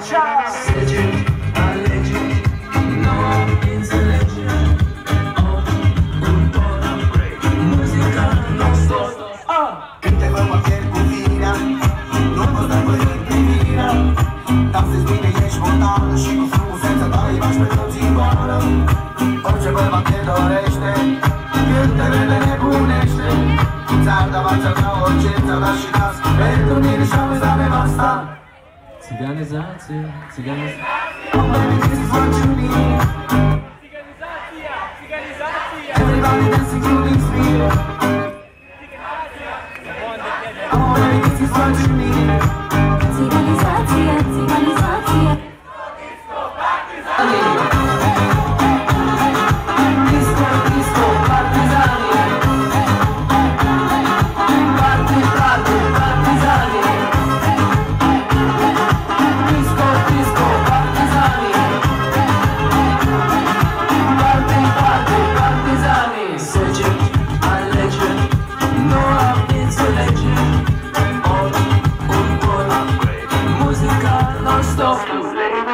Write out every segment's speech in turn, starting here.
Tchau. Cyganizacja, cyganizacja. Everybody dancing to this beat. I wanna get this what you need.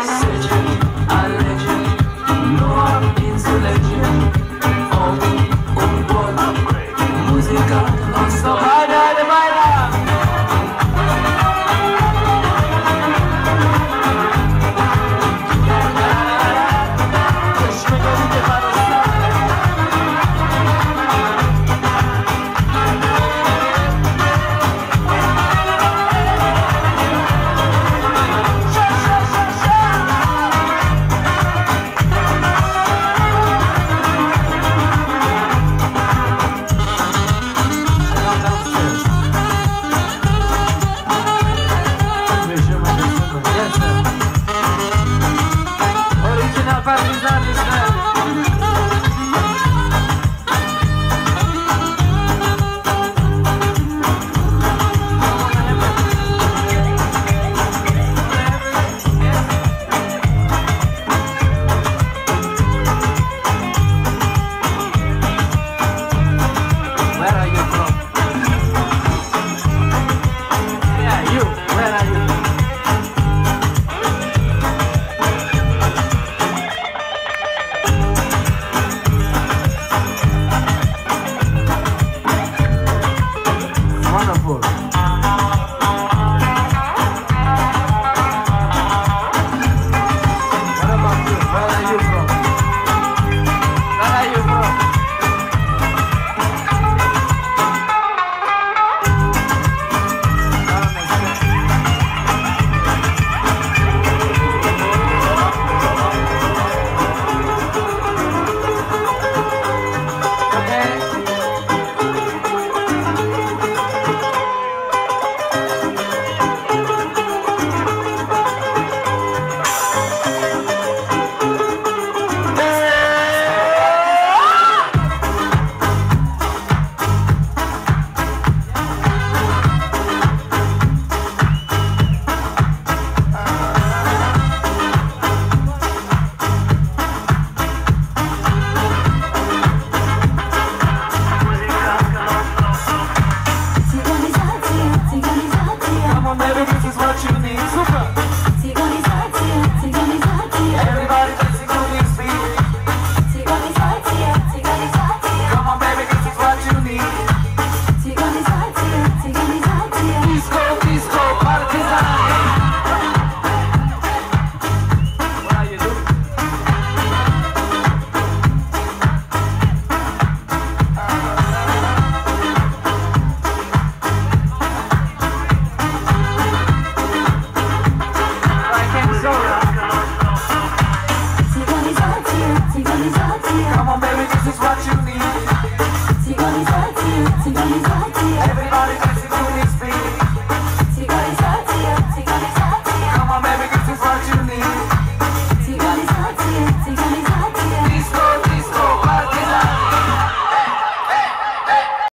Such Zafer bizlerdir.